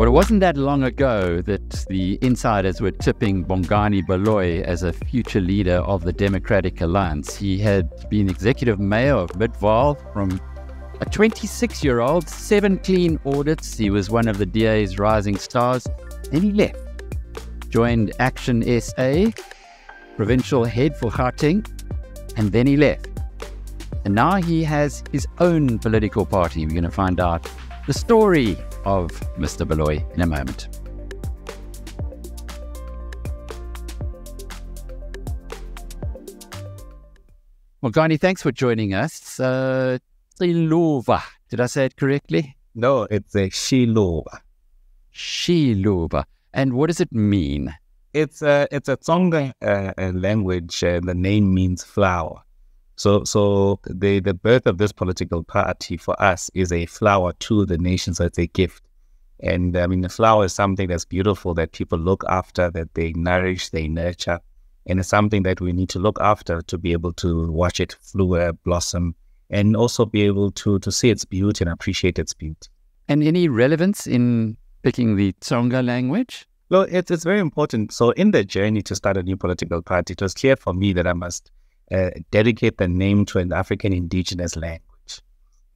Well, it wasn't that long ago that the insiders were tipping Bongani Baloyi as a future leader of the Democratic Alliance. He had been executive mayor of Midvaal from a 26 year old, seven clean audits. He was one of the DA's rising stars. Then he left, joined Action SA, provincial head for Gauteng, and then he left. And now he has his own political party. We're going to find out the story of Mr. Baloyi in a moment. Well, Gani, thanks for joining us. Uh, did I say it correctly? No, it's a Xiluva. Xiluva. And what does it mean? It's a it's a Tsonga uh, language. Uh, the name means flower. So, so the, the birth of this political party for us is a flower to the nation. So it's a gift. And I mean, the flower is something that's beautiful that people look after, that they nourish, they nurture. And it's something that we need to look after to be able to watch it flower, blossom, and also be able to, to see its beauty and appreciate its beauty. And any relevance in picking the Tsonga language? Well, it's, it's very important. So, in the journey to start a new political party, it was clear for me that I must uh, dedicate the name to an African indigenous language.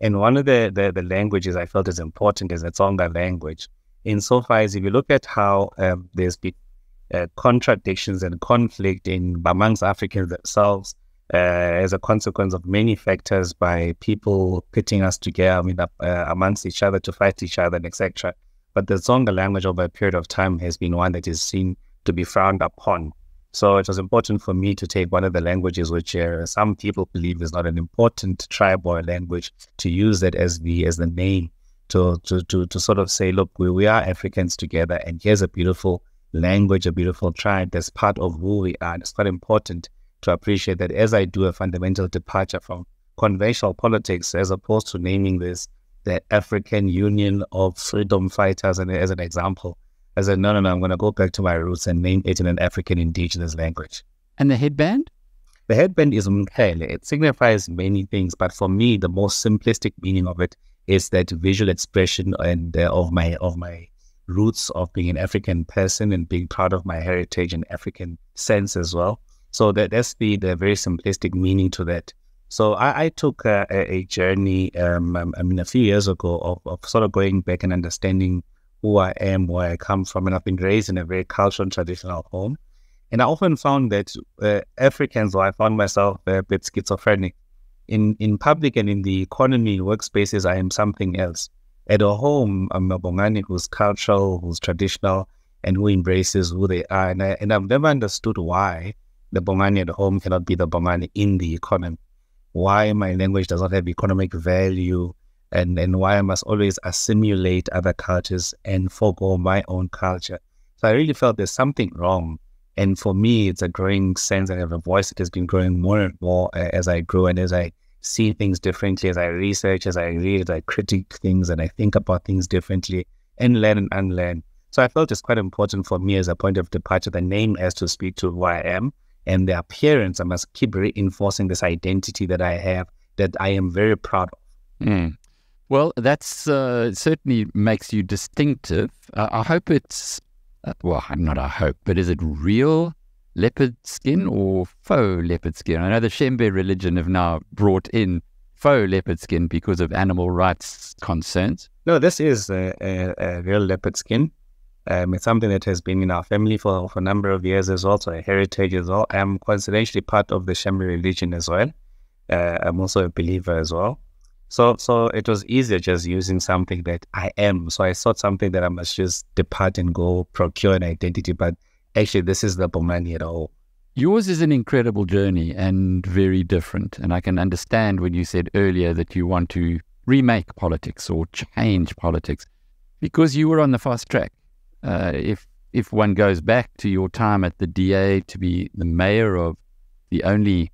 And one of the, the, the languages I felt is important is the Tsonga language. Insofar as if you look at how um, there's been uh, contradictions and conflict in amongst Africans themselves uh, as a consequence of many factors by people pitting us together I mean, uh, amongst each other to fight each other, etc. But the Tsonga language over a period of time has been one that is seen to be frowned upon so it was important for me to take one of the languages which uh, some people believe is not an important tribe or language to use that as the as the name to to to, to sort of say, look, we, we are Africans together, and here's a beautiful language, a beautiful tribe that's part of who we are. And it's quite important to appreciate that as I do a fundamental departure from conventional politics, as opposed to naming this the African Union of Freedom Fighters, and as an example, I said, no, no, no, I'm going to go back to my roots and name it in an African indigenous language. And the headband? The headband is mkhele. It signifies many things, but for me, the most simplistic meaning of it is that visual expression and uh, of my of my roots of being an African person and being proud of my heritage and African sense as well. So that that's the the very simplistic meaning to that. So I, I took a, a journey, um, I mean, a few years ago of, of sort of going back and understanding who I am, where I come from, and I've been raised in a very cultural and traditional home. And I often found that uh, Africans, or I found myself a bit schizophrenic. In in public and in the economy, workspaces, I am something else. At a home, I'm a Bongani who's cultural, who's traditional, and who embraces who they are. And, I, and I've never understood why the Bongani at home cannot be the Bongani in the economy. Why my language does not have economic value and, and why I must always assimilate other cultures and forego my own culture. So I really felt there's something wrong. And for me, it's a growing sense. I have a voice that has been growing more and more uh, as I grow and as I see things differently, as I research, as I read, I critique things, and I think about things differently and learn and unlearn. So I felt it's quite important for me as a point of departure. The name has to speak to who I am and the appearance. I must keep reinforcing this identity that I have that I am very proud of. Mm. Well, that's uh, certainly makes you distinctive. Uh, I hope it's uh, well, not I hope, but is it real leopard skin or faux leopard skin? I know the Shembe religion have now brought in faux leopard skin because of animal rights concerns. No, this is a, a, a real leopard skin. Um, it's something that has been in our family for, for a number of years as well, so a heritage as well. I'm coincidentally part of the Shembe religion as well. Uh, I'm also a believer as well. So so it was easier just using something that I am. So I thought something that I must just depart and go procure an identity. But actually this is the Bongani at all. Yours is an incredible journey and very different. And I can understand when you said earlier that you want to remake politics or change politics because you were on the fast track. Uh, if if one goes back to your time at the DA to be the mayor of the only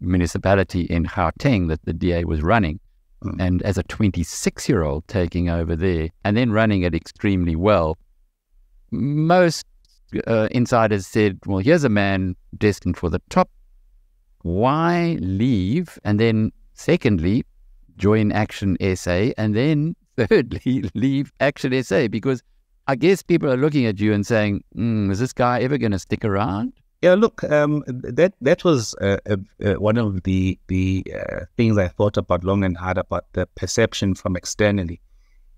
municipality in Gauteng that the DA was running, Mm. And as a 26 year old taking over there and then running it extremely well, most uh, insiders said, well, here's a man destined for the top. Why leave? And then, secondly, join Action SA, and then thirdly, leave Action SA? Because I guess people are looking at you and saying, mm, is this guy ever going to stick around? Yeah, look, um, that that was uh, uh, one of the the uh, things I thought about long and hard about the perception from externally,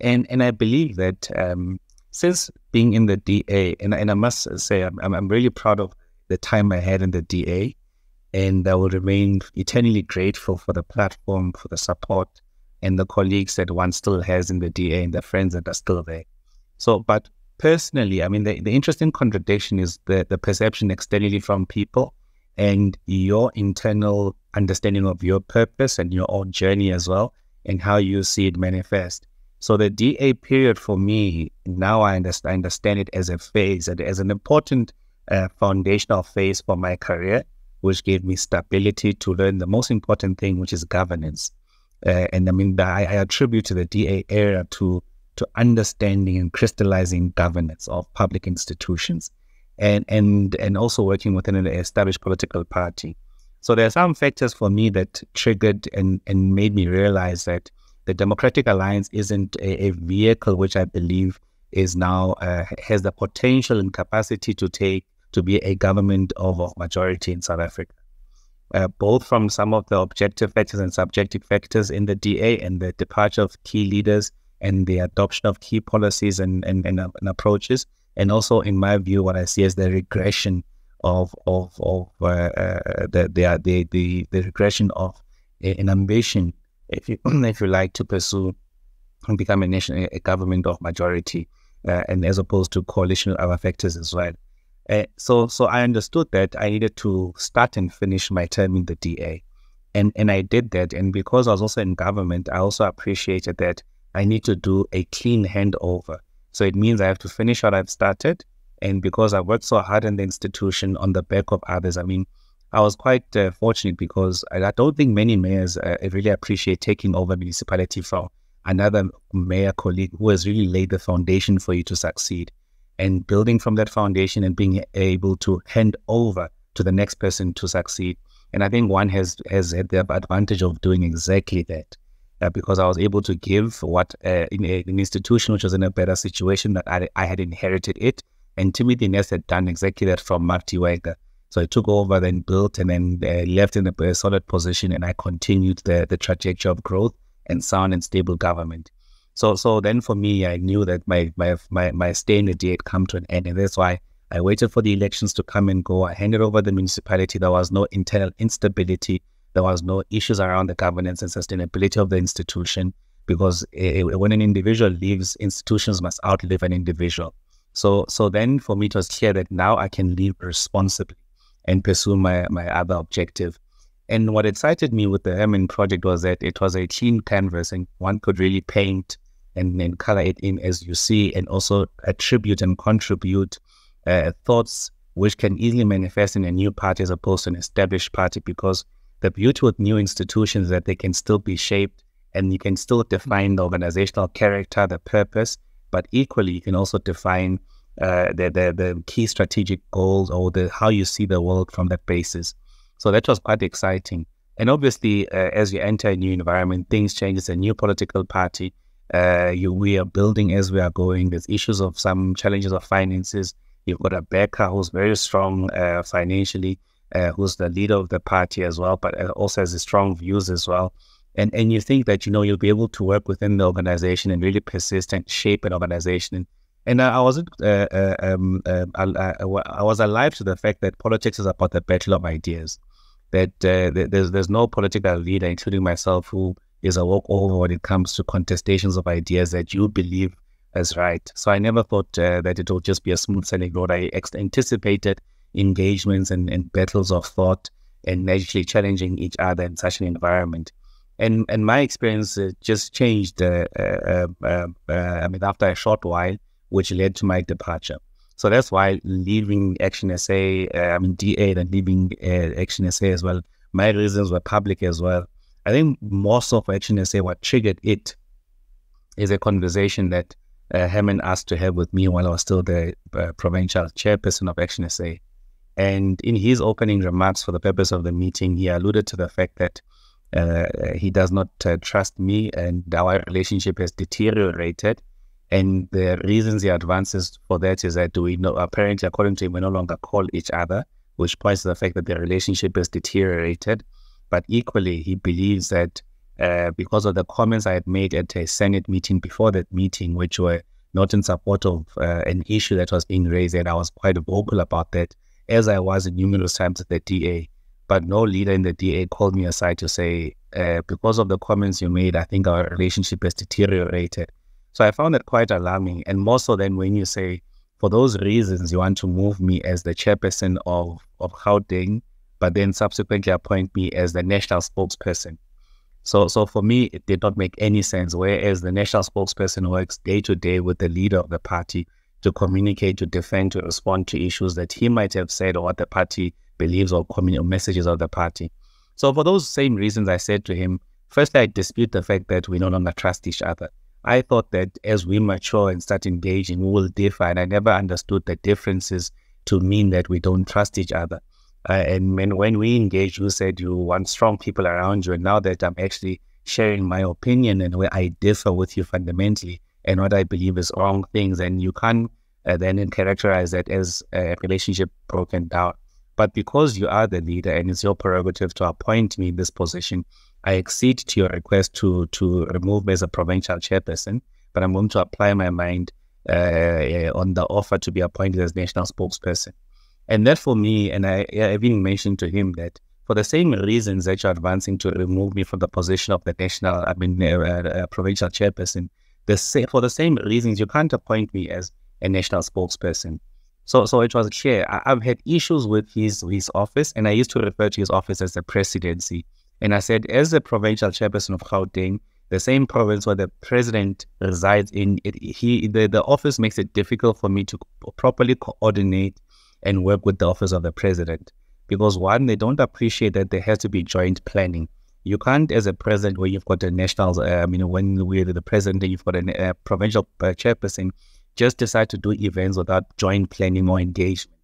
and and I believe that um, since being in the DA, and and I must say I'm I'm really proud of the time I had in the DA, and I will remain eternally grateful for the platform, for the support, and the colleagues that one still has in the DA and the friends that are still there. So, but personally, I mean, the, the interesting contradiction is the, the perception externally from people and your internal understanding of your purpose and your own journey as well, and how you see it manifest. So the DA period for me, now I understand, it as a phase, as an important uh, foundational phase for my career, which gave me stability to learn the most important thing, which is governance. Uh, and I mean, I, I attribute to the DA era to to understanding and crystallizing governance of public institutions and and and also working within an established political party. So there are some factors for me that triggered and, and made me realize that the Democratic Alliance isn't a, a vehicle which I believe is now uh, has the potential and capacity to take to be a government of a majority in South Africa. Uh, both from some of the objective factors and subjective factors in the DA and the departure of key leaders and the adoption of key policies and, and, and, uh, and, approaches. And also, in my view, what I see as the regression of of of uh, uh, the, the, the the the regression of an ambition, if you if you like, to pursue and become a nation, a government of majority, uh, and as opposed to coalition of factors as well. Uh, so so I understood that I needed to start and finish my term in the DA, and and I did that. And because I was also in government, I also appreciated that I need to do a clean handover. So it means I have to finish what I've started. And because I worked so hard in the institution on the back of others, I mean, I was quite uh, fortunate because I, don't think many mayors uh, really appreciate taking over municipality from another mayor colleague who has really laid the foundation for you to succeed. And building from that foundation and being able to hand over to the next person to succeed. And I think one has has had the advantage of doing exactly that uh, because I was able to give what uh, in a, an institution which was in a better situation that I, I had inherited it. And Timothy Nast had done exactly that from Marty Wenger. So I took over, then built, and then uh, left in a, a, solid position, and I continued the, the trajectory of growth and sound and stable government. So, so then for me, I knew that my my my, my stay in the DA had come to an end, and that's why I waited for the elections to come and go. I handed over the municipality. There was no internal instability there was no issues around the governance and sustainability of the institution because when an individual leaves, institutions must outlive an individual. So, so then for me, it was clear that now I can leave responsibly and pursue my, my other objective. And what excited me with the Herman project was that it was a clean canvas and one could really paint and, and color it in as you see and also attribute and contribute uh, thoughts which can easily manifest in a new party as opposed to an established party because the beauty with new institutions is that they can still be shaped and you can still define the organizational character, the purpose, but equally you can also define uh, the, the, the key strategic goals or the how you see the world from that basis. So that was quite exciting. And obviously, uh, as you enter a new environment, things change. It's a new political party. Uh, you, we are building as we are going. There's issues of some challenges of finances. You've got a backer who's very strong uh, financially uh, who's the leader of the party as well, but uh, also has strong views as well. And and you think that you know you'll be able to work within the organization and really persist and shape an organization. And, and I wasn't. Uh, uh, um, uh, I, I, was alive to the fact that politics is about the battle of ideas. That uh, there's there's no political leader, including myself, who is a walkover when it comes to contestations of ideas that you believe is right. So I never thought that it would just be a smooth sailing road. I anticipated engagements and, and battles of thought and actually challenging each other in such an environment. And and my experience uh, just changed. Uh, uh, uh, uh, I mean, after a short while, which led to my departure. So that's why leaving Action SA, I mean DA, and leaving Action SA as well. My reasons were public as well. I think most of Action SA, what triggered it, is a conversation that uh, Herman asked to have with me while I was still the provincial chairperson of Action SA. And in his opening remarks for the purpose of the meeting, he alluded to the fact that uh, he does not uh, trust me, and our relationship has deteriorated. And the reasons he advances for that is that we know, apparently, according to him, we no longer call each other, which points to the fact that the relationship has deteriorated. But equally, he believes that uh, because of the comments I had made at a Senate meeting before that meeting, which were not in support of uh, an issue that was being raised, and I was quite vocal about that, as I was numerous times at the DA. But no leader in the DA called me aside to say, uh, because of the comments you made, I think our relationship has deteriorated. So I found that quite alarming. And more so than when you say, for those reasons, you want to move me as the chairperson of, of Gauteng, but then subsequently appoint me as the national spokesperson. So, so for me, it did not make any sense. Whereas the national spokesperson works day to day with the leader of the party to communicate, to defend, to respond to issues that he might have said or what the party believes or, commun- messages of the party. So, for those same reasons, I said to him, firstly, I dispute the fact that we no longer trust each other. I thought that as we mature and start engaging, we will differ. And I never understood the differences to mean that we don't trust each other. Uh, and when, when we engage, you said you want strong people around you. And now that I'm actually sharing my opinion and where I differ with you fundamentally and what I believe is wrong things, and you can't uh, then characterize that as a relationship broken down. But because you are the leader and it's your prerogative to appoint me in this position, I accede to your request to to remove me as a provincial chairperson, but I'm going to apply my mind uh, on the offer to be appointed as national spokesperson. And that for me, and I, even mentioned to him that for the same reasons that you're advancing to remove me from the position of the national, I mean, uh, uh, provincial chairperson, the sa- for the same reasons, you can't appoint me as a national spokesperson. So, so it was clear. I, have had issues with his his office, and I used to refer to his office as the presidency. And I said, as the provincial chairperson of Gauteng, the same province where the president resides in, it, he the, the office makes it difficult for me to properly coordinate and work with the office of the president. Because one, they don't appreciate that there has to be joint planning. You can't, as a president, where you've got a national, uh, I mean, when we're the president, you've got a uh, provincial uh, chairperson, just decide to do events without joint planning or engagement.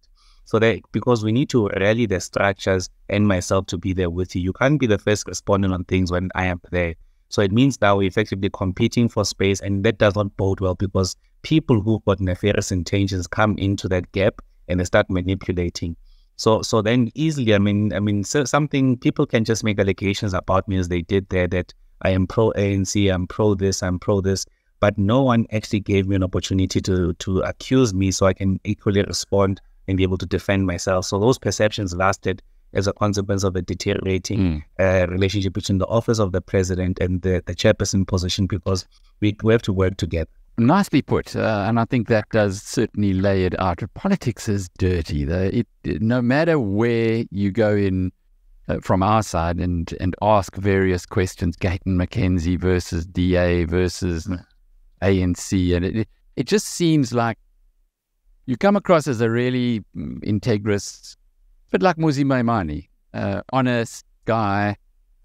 So that because we need to rally the structures and myself to be there with you. You can't be the first respondent on things when I am there. So it means that we're effectively competing for space, and that does not bode well because people who've got nefarious intentions come into that gap and they start manipulating. So, so then easily, I mean, I mean, so something people can just make allegations about me as they did there that I am pro ANC, I'm pro this, I'm pro this, but no one actually gave me an opportunity to to accuse me so I can equally respond and be able to defend myself. So those perceptions lasted as a consequence of a deteriorating mm. uh, relationship between the office of the president and the, the chairperson position because we, we have to work together. Nicely put, uh, and I think that does certainly lay it out. Politics is dirty. It, it, no matter where you go in uh, from our side and and ask various questions, Gayton McKenzie versus DA versus mm. ANC, and it it just seems like you come across as a really mm, integrous, but like Mmusi Maimane, uh, honest guy.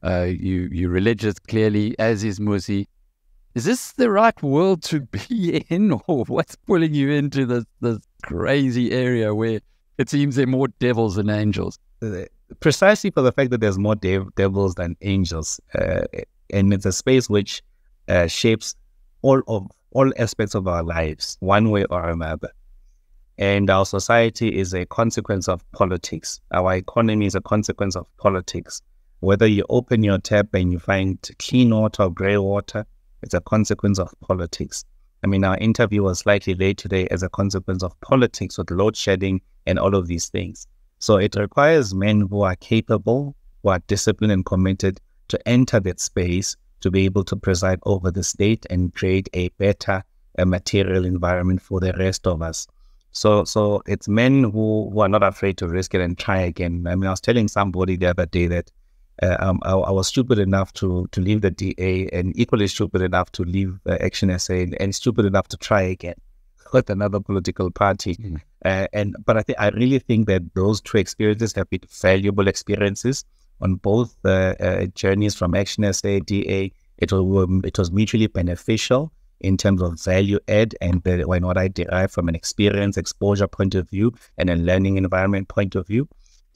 Uh, you you religious clearly, as is Mmusi. Is this the right world to be in, or what's pulling you into this this crazy area where it seems there are more devils than angels? Uh, precisely for the fact that there's more dev- devils than angels, uh, and it's a space which uh, shapes all of all aspects of our lives, one way or another. And our society is a consequence of politics. Our economy is a consequence of politics. Whether you open your tap and you find clean water or gray water, it's a consequence of politics. I mean, our interview was slightly late today as a consequence of politics with load shedding and all of these things. So it requires men who are capable, who are disciplined and committed to enter that space to be able to preside over the state and create a better a material environment for the rest of us. So, so it's men who, who are not afraid to risk it and try again. I mean, I was telling somebody the other day that uh, um, I, I, was stupid enough to to leave the DA and equally stupid enough to leave uh, Action SA and, and, stupid enough to try again with another political party. Mm-hmm. Uh, and but I think I really think that those two experiences have been valuable experiences on both uh, journeys from Action SA DA. It was it was mutually beneficial in terms of value add and when what I derive from an experience exposure point of view and a learning environment point of view.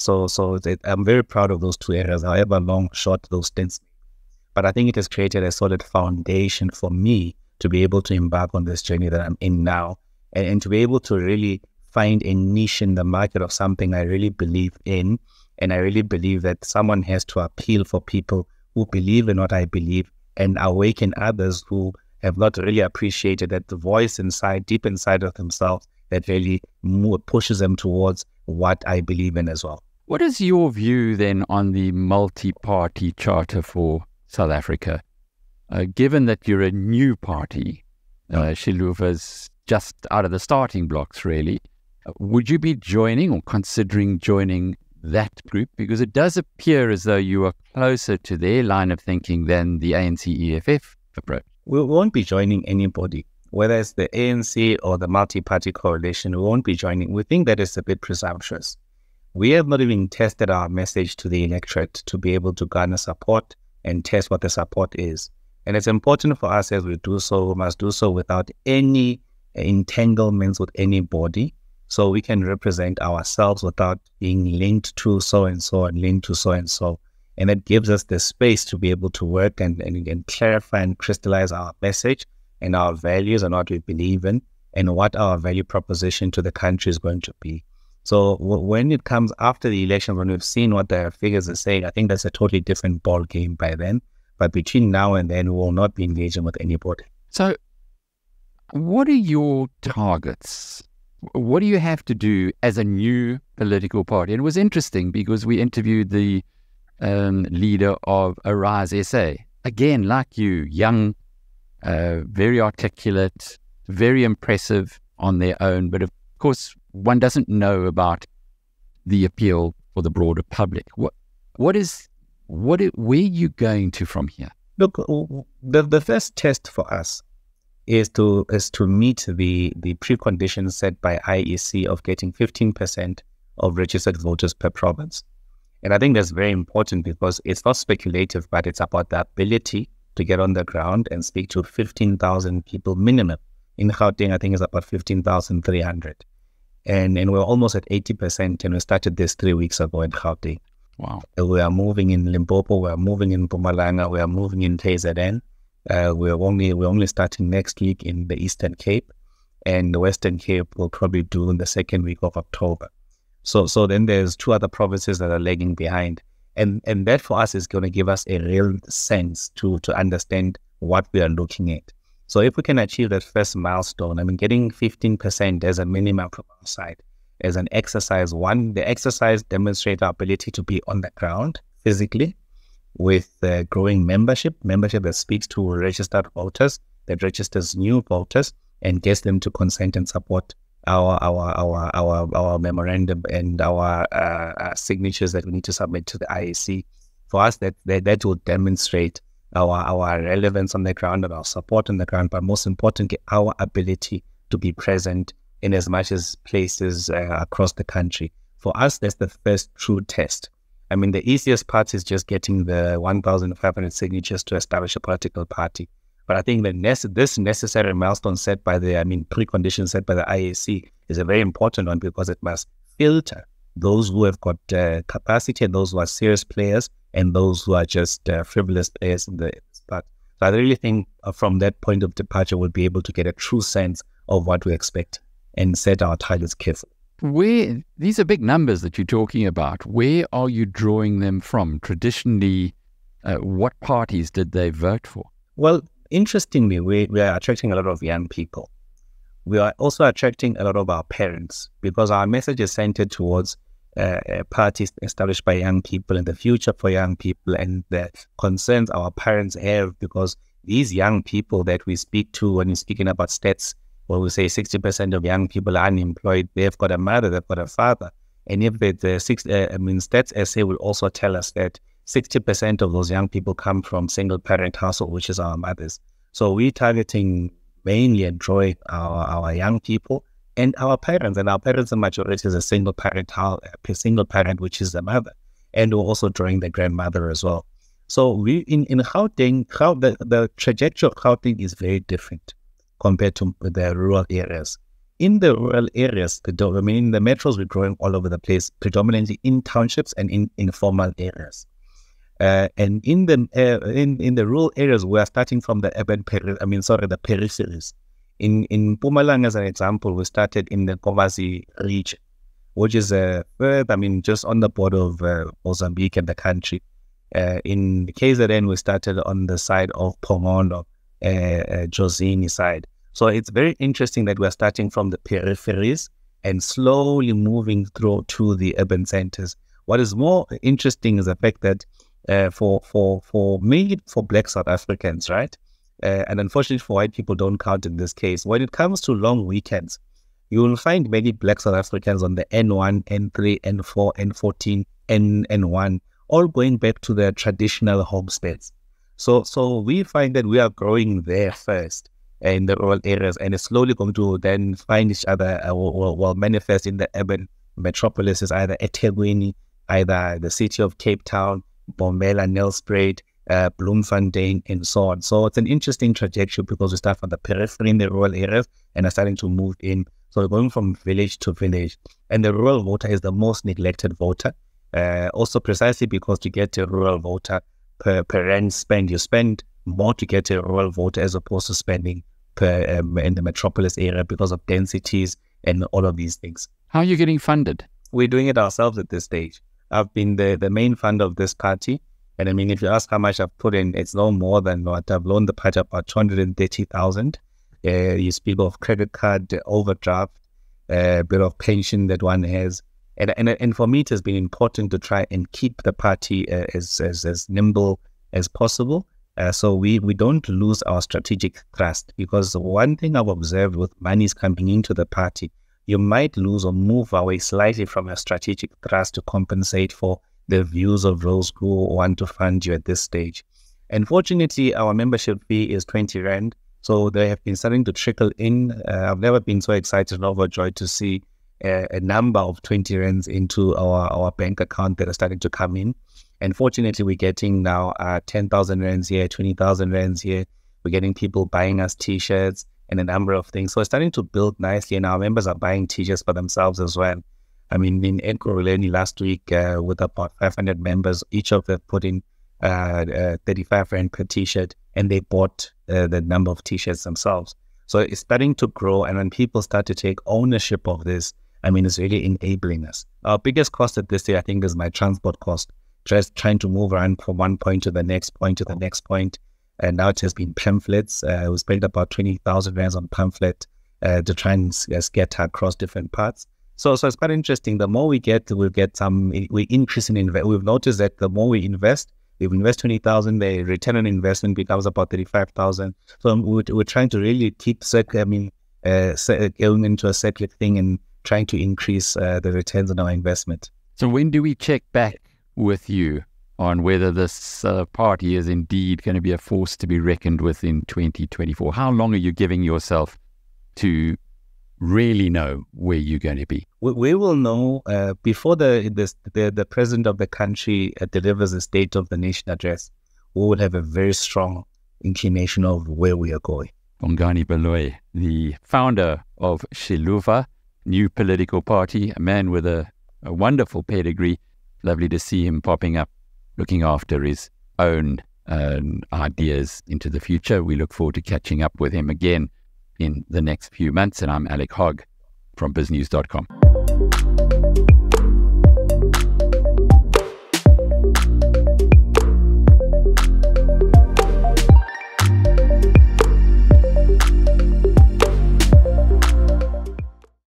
So, so I'm very proud of those two areas, however long, short those stints. But I think it has created a solid foundation for me to be able to embark on this journey that I'm in now and, and to be able to really find a niche in the market of something I really believe in. And I really believe that someone has to appeal for people who believe in what I believe and awaken others who have not really appreciated that the voice inside, deep inside of themselves, that really pushes them towards what I believe in as well. What is your view then on the multi party charter for South Africa? Uh, given that you're a new party, uh, Xiluva's just out of the starting blocks, really, uh, would you be joining or considering joining that group? Because it does appear as though you are closer to their line of thinking than the ANC EFF approach. We won't be joining anybody, whether it's the ANC or the multi party coalition, we won't be joining. We think that is a bit presumptuous. We have not even tested our message to the electorate to be able to garner support and test what the support is. And it's important for us as we do so, we must do so without any entanglements with anybody so we can represent ourselves without being linked to so and so and linked to so and so. And it gives us the space to be able to work and, and, and clarify and crystallize our message and our values and what we believe in and what our value proposition to the country is going to be. So w- when it comes after the election, when we've seen what the figures are saying, I think that's a totally different ball game by then. But between now and then, we will not be engaging with anybody. So, what are your targets what do you have to do as a new political party? And it was interesting because we interviewed the um, leader of Arise SA. Again, like you, young, uh, very articulate, very impressive on their own. But of course, one doesn't know about the appeal for the broader public. What, what is, what, where are you going to from here? Look, the, the first test for us is to is to meet the the preconditions set by IEC of getting 15% of registered voters per province. And I think that's very important because it's not speculative, but it's about the ability to get on the ground and speak to 15,000 people minimum. In Gauteng, I think it's about 15,300. And, and we're almost at 80%, and we started this three weeks ago in Gauteng. Wow. We are moving in Limpopo, we are moving in Mpumalanga, we are moving in KZN. Uh, we're only we're only starting next week in the Eastern Cape, and the Western Cape will probably do in the second week of October. So so then there's two other provinces that are lagging behind, and and that for us is going to give us a real sense to to understand what we are looking at. So if we can achieve that first milestone, I mean, getting 15% as a minimum from our side, as an exercise, one, the exercise demonstrates our ability to be on the ground physically, with growing membership, membership that speaks to registered voters, that registers new voters, and gets them to consent and support our our our our, our memorandum and our uh, uh, signatures that we need to submit to the IEC. For us, that, that that will demonstrate our our relevance on the ground and our support on the ground, but most importantly, our ability to be present in as much as places uh, across the country. For us, that's the first true test I mean, the easiest part is just getting the 1,500 signatures to establish a political party. But I think that this necessary milestone set by the, I mean, precondition set by the IEC is a very important one because it must filter those who have got uh, capacity and those who are serious players and those who are just uh, frivolous players in the part. So I really think uh, from that point of departure, we'll be able to get a true sense of what we expect and set our targets carefully where these are big numbers that you're talking about. Where are you drawing them from? Traditionally, uh, what parties did they vote for? Well, interestingly, we, we are attracting a lot of young people. We are also attracting a lot of our parents because our message is centered towards uh, parties established by young people and the future for young people and the concerns our parents have because these young people that we speak to when you're speaking about stats where we say 60% of young people are unemployed, they've got a mother, they've got a father. And if the six, uh, I mean, Stats SA will also tell us that 60% of those young people come from single parent household, which is our mothers. So we're targeting mainly drawing our, our young people and our parents. And our parents, the majority is a single parent, a single parent, which is the mother. And we're also drawing the grandmother as well. So we in, in Gauteng, how the, the trajectory of Gauteng is very different compared to the rural areas. In the rural areas, the, I mean, the metros were growing all over the place, predominantly in townships and in informal areas. Uh, and in the uh, in in the rural areas, we are starting from the urban. Peri- I mean, sorry, the peripheries. In in Mpumalanga, as an example, we started in the Nkomazi region, which is uh, I mean, just on the border of uh, Mozambique and the country. Uh, in KZN, we started on the side of Phongolo, uh, uh, Jozini side. So it's very interesting that we're starting from the peripheries and slowly moving through to the urban centers. What is more interesting is the fact that uh, for for for me, for Black South Africans, right, uh, and unfortunately for white people, don't count in this case. When it comes to long weekends, you will find many Black South Africans on the N1, N3, N4, N14, N N1, all going back to their traditional homesteads. So so we find that we are growing there first in the rural areas, and it's slowly going to then find each other uh, will, will manifest in the urban metropolises, either eThekwini, either the city of Cape Town, Mbombela, Nelspruit, uh, Bloemfontein, and so on. So it's an interesting trajectory because we start from the periphery in the rural areas and are starting to move in. So we're going from village to village. And the rural voter is the most neglected voter. Uh, also, precisely because to get a rural voter per, per rent spend, you spend more to get a rural voter as opposed to spending per, um, in the metropolis area because of densities and all of these things. How are you getting funded? We're doing it ourselves at this stage. I've been the, the main fund of this party. And I mean, if you ask how much I've put in, it's no more than what I've loaned the party about 230,000. Uh, you speak of credit card, overdraft, a uh, bit of pension that one has. And, and, and for me, it has been important to try and keep the party uh, as, as, as nimble as possible. Uh, so we, we don't lose our strategic thrust because one thing I've observed with monies coming into the party, you might lose or move away slightly from your strategic thrust to compensate for the views of those who want to fund you at this stage. Unfortunately, our membership fee is 20 Rand. So they have been starting to trickle in. Uh, I've never been so excited and overjoyed to see a, a, number of 20 Rands into our, our bank account that are starting to come in. And fortunately, we're getting now uh, 10,000 Rands here, 20,000 Rands here. We're getting people buying us t shirts and a number of things. So it's starting to build nicely, and our members are buying t shirts for themselves as well. I mean, in Ekurhuleni last week, uh, with about 500 members, each of them put in uh, uh, 35 Rand per t shirt, and they bought uh, the number of t shirts themselves. So it's starting to grow. And when people start to take ownership of this, I mean, it's really enabling us. Our biggest cost at this day, I think, is my transport cost. Just trying to move around from one point to the next point to the next point. And now it has been pamphlets. Uh, we spent about 20,000 rands on pamphlet uh, to try and scatter across different parts. So, so it's quite interesting. The more we get, we'll get some, we increase in invest. We've noticed that the more we invest, if we invest 20,000, the return on investment becomes about 35,000. So we're, we're trying to really keep, I mean, uh, going into a cyclic thing and trying to increase uh, the returns on our investment. So when do we check back with you on whether this uh, party is indeed going to be a force to be reckoned with in 2024? How long are you giving yourself to really know where you're going to be? We, we will know uh, before the, the, the the president of the country uh, delivers the State of the Nation address. We will have a very strong inclination of where we are going. Bongani Baloyi, the founder of Xiluva, new political party, a man with a, a wonderful pedigree. Lovely to see him popping up, looking after his own uh, ideas into the future. We look forward to catching up with him again in the next few months. And I'm Alec Hogg from biznews.com.